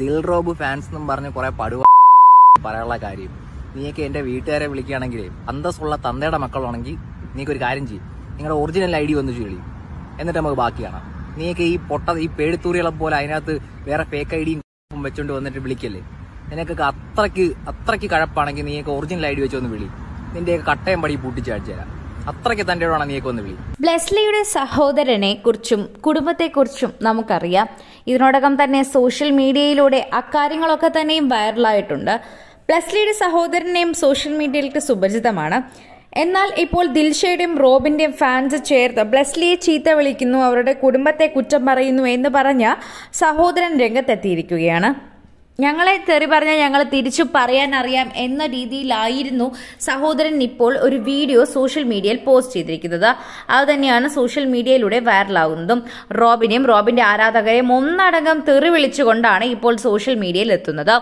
ദിൽ Rob fans എന്നും പറഞ്ഞ് കുറെ പടുവ പറയാനുള്ള കാര്യം. നീയൊക്കെ എന്റെ വീട്ടുകാരെ വിളിക്കുകയാണെങ്കിൽ അന്തസ്സുള്ള തന്തയുടെ മക്കളാണെങ്കിൽ നീക്ക് ഒരു കാര്യം ചെയ്യും. നിങ്ങളുടെ ഒറിജിനൽ ഐ ഡി വന്ന് ചൊല്ലി എന്നിട്ട് നമുക്ക് ബാക്കി കാണാം. നീയൊക്കെ ഈ പൊട്ട ഈ പേടിത്തൂറികളെ പോലെ അതിനകത്ത് വേറെ ഫേക്ക് ഐ ഡിയും വെച്ചോണ്ട് വന്നിട്ട് വിളിക്കല്ലേ? നിനക്കൊക്കെ അത്രയ്ക്ക് അത്രയ്ക്ക് കഴപ്പാണെങ്കിൽ നീയൊക്കെ ഒറിജിനൽ ഐ ഡി വെച്ചൊന്ന് വിളി. നിന്റെയൊക്കെ കട്ടയം പടി പൂട്ടിച്ചാടിച്ചു തരാം അത്രയ്ക്ക് തന്റെ നീയൊക്കെ വിളി. ബ്ലെസ്ലിയുടെ സഹോദരനെ കുറിച്ചും കുടുംബത്തെ കുറിച്ചും നമുക്കറിയാം. ഇതിനോടകം തന്നെ സോഷ്യൽ മീഡിയയിലൂടെ അക്കാര്യങ്ങളൊക്കെ തന്നെയും വൈറലായിട്ടുണ്ട്. ബ്ലെസ്ലിയുടെ സഹോദരനെയും സോഷ്യൽ മീഡിയയിലേക്ക് സുപരിചിതമാണ്. എന്നാൽ ഇപ്പോൾ ദിൽഷയുടെയും റോബിന്റെയും ഫാൻസ് ചേർത്ത് ബ്ലെസ്ലിയെ ചീത്ത വിളിക്കുന്നു അവരുടെ കുടുംബത്തെ കുറ്റം പറയുന്നു എന്ന് പറഞ്ഞ സഹോദരൻ രംഗത്തെത്തിയിരിക്കുകയാണ്. ഞങ്ങളെ തെറി പറഞ്ഞാൽ ഞങ്ങൾ തിരിച്ചു പറയാൻ അറിയാം എന്ന രീതിയിലായിരുന്നു സഹോദരൻ ഇപ്പോൾ ഒരു വീഡിയോ സോഷ്യൽ മീഡിയയിൽ പോസ്റ്റ് ചെയ്തിരിക്കുന്നത്. അത് തന്നെയാണ് സോഷ്യൽ മീഡിയയിലൂടെ വൈറലാകുന്നതും. റോബിനെയും റോബിന്റെ ആരാധകരെയും ഒന്നടങ്കം തെറി വിളിച്ചുകൊണ്ടാണ് ഇപ്പോൾ സോഷ്യൽ മീഡിയയിൽ എത്തുന്നത്.